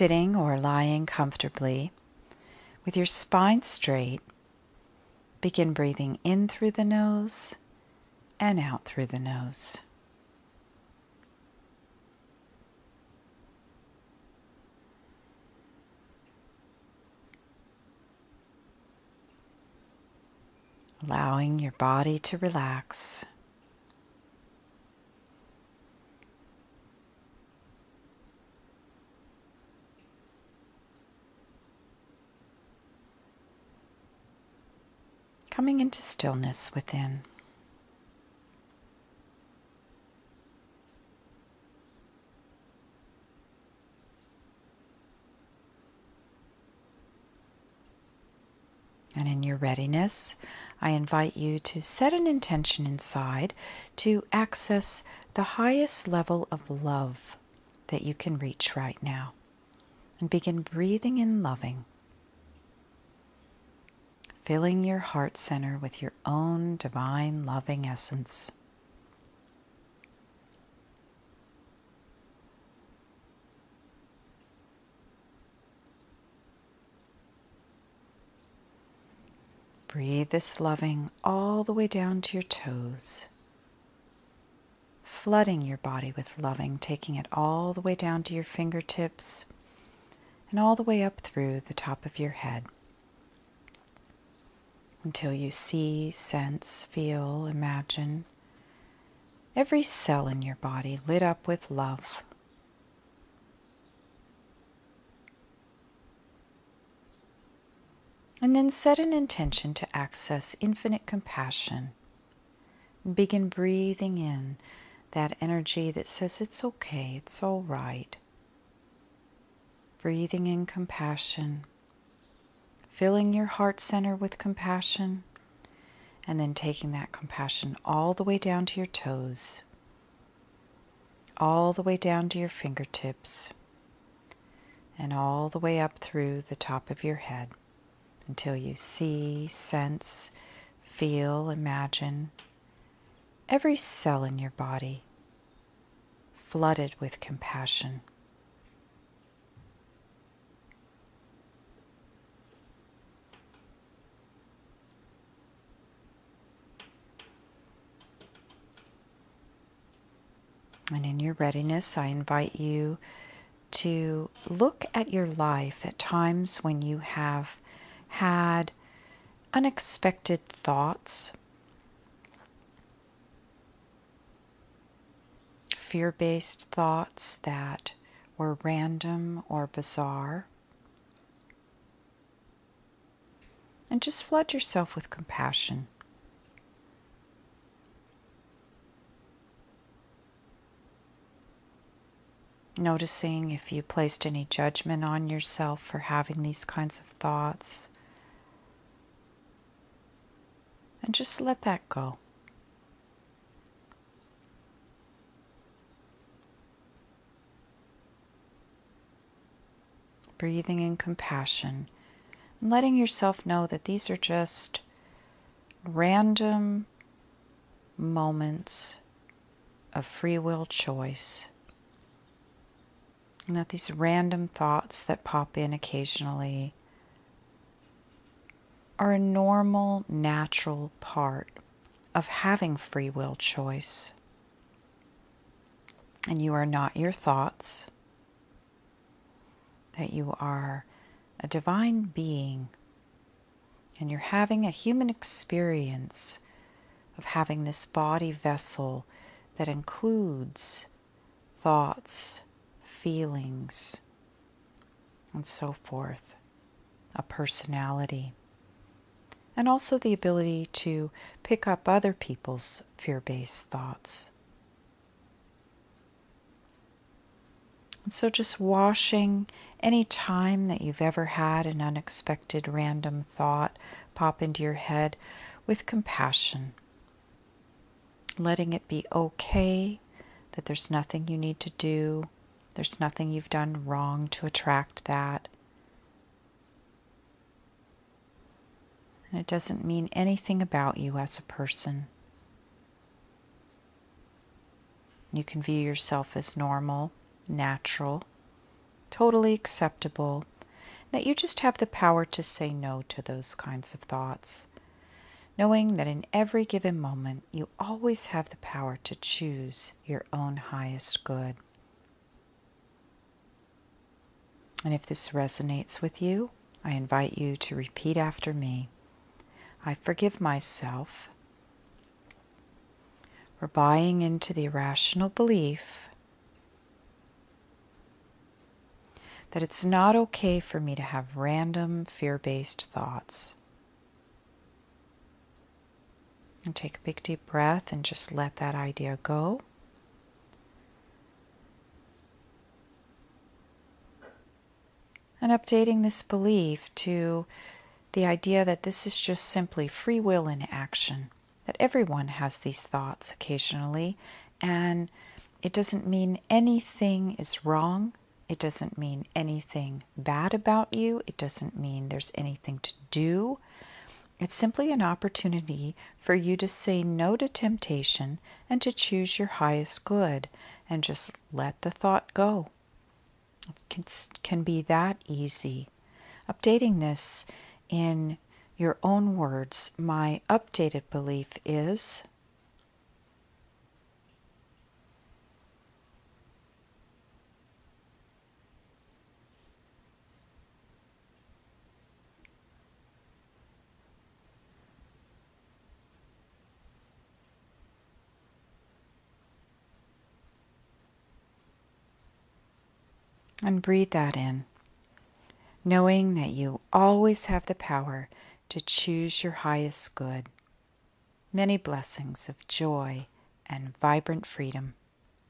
Sitting or lying comfortably, with your spine straight, begin breathing in through the nose and out through the nose. allowing your body to relax. Coming into stillness within. And in your readiness, I invite you to set an intention inside to access the highest level of love that you can reach right now. And begin breathing in loving, filling your heart center with your own divine loving essence. Breathe this loving all the way down to your toes, flooding your body with loving, taking it all the way down to your fingertips and all the way up through the top of your head until you see, sense, feel, imagine every cell in your body lit up with love. And then set an intention to access infinite compassion. Begin breathing in that energy that says it's okay, it's all right. Breathing in compassion, filling your heart center with compassion, and then taking that compassion all the way down to your toes, all the way down to your fingertips, and all the way up through the top of your head until you see, sense, feel, imagine every cell in your body flooded with compassion. And in your readiness, I invite you to look at your life at times when you have had unexpected thoughts, fear based thoughts that were random or bizarre. And just flood yourself with compassion. Noticing if you placed any judgment on yourself for having these kinds of thoughts and just let that go. Breathing in compassion and letting yourself know that these are just random moments of free will choice. And that these random thoughts that pop in occasionally are a normal, natural part of having free will choice. And you are not your thoughts, that you are a divine being, and you're having a human experience of having this body vessel that includes thoughts, feelings, and so forth, a personality and also the ability to pick up other people's fear based thoughts. And so, just washing any time that you've ever had an unexpected random thought pop into your head with compassion, letting it be okay that there's nothing you need to do, there's nothing you've done wrong to attract that and it doesn't mean anything about you as a person. You can view yourself as normal, natural, totally acceptable, that you just have the power to say no to those kinds of thoughts. Knowing that in every given moment you always have the power to choose your own highest good. And if this resonates with you, I invite you to repeat after me I forgive myself for buying into the irrational belief that it's not okay for me to have random fear based thoughts. And take a big deep breath and just let that idea go. And updating this belief to the idea that this is just simply free will in action, that everyone has these thoughts occasionally, and it doesn't mean anything is wrong. It doesn't mean anything bad about you. It doesn't mean there's anything to do. It's simply an opportunity for you to say no to temptation and to choose your highest good and just let the thought go. Can, can be that easy. Updating this in your own words, my updated belief is And breathe that in, knowing that you always have the power to choose your highest good. Many blessings of joy and vibrant freedom.